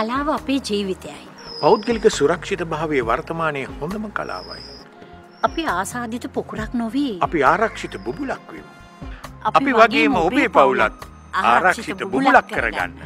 කලාව අපේ ජීවිතයයි. පෞද්ගලික සුරක්ෂිත භාවය වර්තමානය හොඳම කලාවයි. අපි ආසාධිත පොකුරක් නොවී අපි ආරක්ෂිත බුබුලක්වීම. අපි වගේම ඔබේ පවුලත් ආරක්ෂිත බුබුලක් කරගන්න.